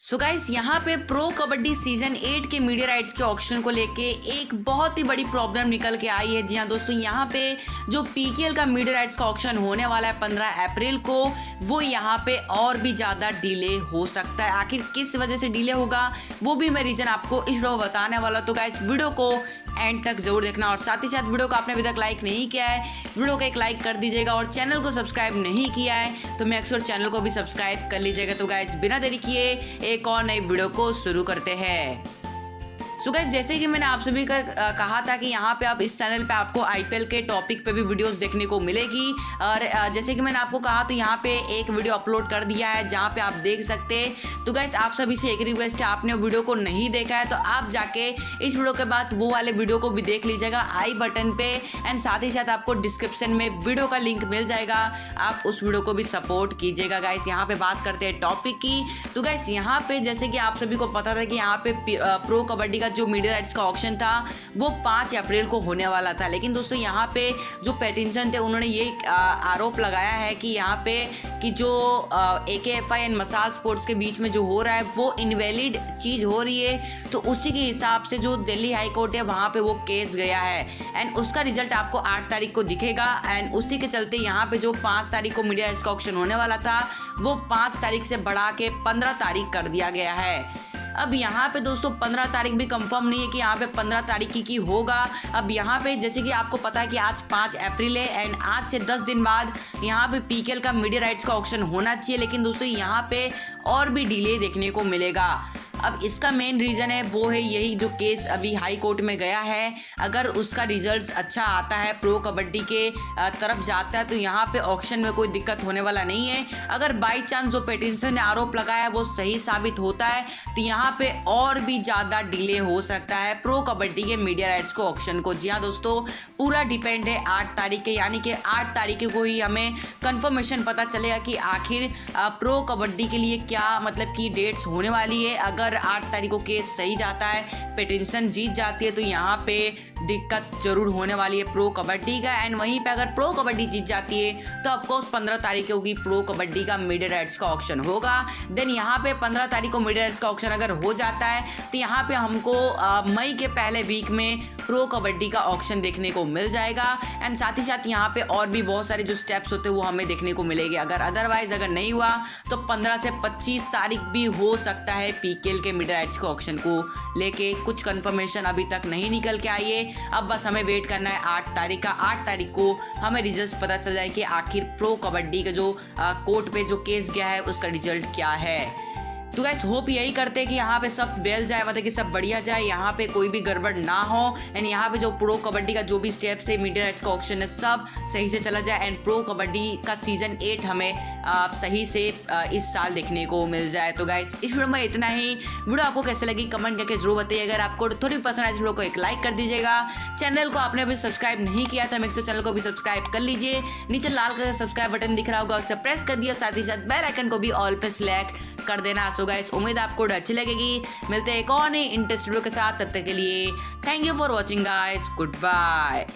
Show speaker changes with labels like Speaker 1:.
Speaker 1: सो so guys यहाँ पे pro Kabaddi season eight के मीडिया राइट्स के ऑप्शन को लेके एक बहुत ही बड़ी प्रॉब्लम निकल के आई है। जी हाँ दोस्तों, यहाँ पे जो पीकेएल का मीडिया राइट्स का ऑप्शन होने वाला है पंद्रह अप्रैल को, वो यहाँ पे और भी ज़्यादा डिले हो सकता है। आखिर किस वजह से डिले होगा, वो भी मैं रीज़न आपको इस वीडियो बताने वाला तो गाइस वीडियो को एंड तक ज़रूर देखना और साथ ही साथ वीडियो को आपने अभी तक लाइक नहीं किया है, वीडियो को एक लाइक कर दीजिएगा और चैनल को सब्सक्राइब नहीं किया है तो मैं अक्सर चैनल को भी सब्सक्राइब कर लीजिएगा। तो गाइज़ बिना देरी किए एक और नई वीडियो को शुरू करते हैं। सो गैस जैसे कि मैंने आप सभी का कहा था कि यहाँ पे आप इस चैनल पे आपको आईपीएल के टॉपिक पे भी वीडियोस देखने को मिलेगी। और जैसे कि मैंने आपको कहा तो यहाँ पे एक वीडियो अपलोड कर दिया है, जहाँ पे आप देख सकते हैं। तो गैस आप सभी से एक रिक्वेस्ट है, आपने वीडियो को नहीं देखा है तो आप जाके इस वीडियो के बाद वो वाले वीडियो को भी देख लीजिएगा आई बटन पे। एंड साथ ही साथ आपको डिस्क्रिप्शन में वीडियो का लिंक मिल जाएगा। आप उस वीडियो को भी सपोर्ट कीजिएगा गाइस यहाँ पे बात करते हैं टॉपिक की। तो गैस यहाँ पे जैसे कि आप सभी को पता था कि यहाँ पे प्रो कबड्डी का का जो मीडिया राइट्स का ऑप्शन था, वो पाँच अप्रैल को होने वाला था। लेकिन दोस्तों, यहाँ पे जो पेटिशन थे, उन्होंने ये आरोप लगाया है कि यहाँ पे कि जो A K F I and Mashal sports के बीच में जो हो रहा है, वो इनवैलिड चीज़ हो रही है। तो उसी के हिसाब से जो दिल्ली हाई कोर्ट है, वहाँ पे वो केस गया है। एंड उसका रिज़ल्ट आपको आठ तारीख को दिखेगा। एंड उसी के चलते यहाँ पे जो पाँच तारीख को मीडिया राइट्स का ऑप्शन होने वाला था, वो पाँच तारीख से बढ़ा के पंद्रह तारीख कर दिया गया है। अब यहाँ पे दोस्तों पंद्रह तारीख भी कंफर्म नहीं है कि यहाँ पे पंद्रह तारीख की, की होगा। अब यहाँ पे जैसे कि आपको पता है कि आज पाँच अप्रैल है एंड आज से दस दिन बाद यहाँ पे पीकेएल का मीडिया राइट्स का ऑप्शन होना चाहिए लेकिन दोस्तों यहाँ पे और भी डिले देखने को मिलेगा। अब इसका मेन रीज़न है, वो है यही जो केस अभी हाई कोर्ट में गया है। अगर उसका रिज़ल्ट अच्छा आता है प्रो कबड्डी के तरफ़ जाता है तो यहाँ पे ऑप्शन में कोई दिक्कत होने वाला नहीं है। अगर बाई चांस जो पेटिशन ने आरोप लगाया वो सही साबित होता है तो यहाँ पे और भी ज़्यादा डिले हो सकता है प्रो कबड्डी के मीडिया राइट्स को ऑप्शन को। जी हाँ दोस्तों, पूरा डिपेंड है आठ तारीख के, यानी कि आठ तारीख को ही हमें कन्फर्मेशन पता चलेगा कि आखिर प्रो कबड्डी के लिए क्या मतलब की डेट्स होने वाली है। अगर अगर आठ तारीख को केस सही जाता है। पिटिशन जीत जाती है तो यहाँ पे दिक्कत ज़रूर होने वाली है प्रो कबड्डी का। एंड वहीं पे अगर प्रो कबड्डी जीत जाती है तो ऑफकोर्स पंद्रह तारीख होगी प्रो कबड्डी का मीडिया राइट्स का ऑप्शन होगा। देन यहाँ पे पंद्रह तारीख को मीडिया राइट्स का ऑप्शन अगर हो जाता है तो यहाँ पे हमको मई के पहले वीक में प्रो कबड्डी का ऑप्शन देखने को मिल जाएगा। एंड साथ ही साथ यहाँ पे और भी बहुत सारे जो स्टेप्स होते हैं, वो हमें देखने को मिलेंगे। अगर अदरवाइज़ अगर नहीं हुआ तो पंद्रह से पच्चीस तारीख भी हो सकता है पीकेएल के मिड राइट्स के ऑप्शन को लेके। कुछ कंफर्मेशन अभी तक नहीं निकल के आई है। अब बस हमें वेट करना है आठ तारीख का। आठ तारीख को हमें रिज़ल्ट पता चल जाए कि आखिर प्रो कबड्डी का जो कोर्ट पे जो केस गया है, उसका रिज़ल्ट क्या है। तो गैस होप यही करते हैं कि यहाँ पे सब वेल जाए मतलब कि सब बढ़िया जाए यहाँ पे कोई भी गड़बड़ ना हो एंड यहाँ पे जो प्रो कबड्डी का जो भी स्टेप्स है मीडिया राइट्स का ऑप्शन है सब सही से चला जाए एंड प्रो कबड्डी का सीज़न एट हमें आ, सही से इस साल देखने को मिल जाए। तो गाइस इस वीडियो में इतना ही। वीडियो आपको कैसे लगी कमेंट करके ज़रूर बताइए। अगर आपको थोड़ी पसंद आए वीडियो को एक लाइक कर दीजिएगा। चैनल को आपने अभी सब्सक्राइब नहीं किया तो मेरे चैनल को भी सब्सक्राइब कर लीजिए। नीचे लाल कलर सब्सक्राइब बटन दिख रहा होगा उसे प्रेस कर दिया साथ ही साथ बेल आइकन को भी ऑल पे सिलेक्ट कर देना। सो गाइस उम्मीद आपको अच्छी लगेगी। मिलते हैं एक और नई इंटरेस्ट के साथ। तब तक के लिए thank you for watching guys goodbye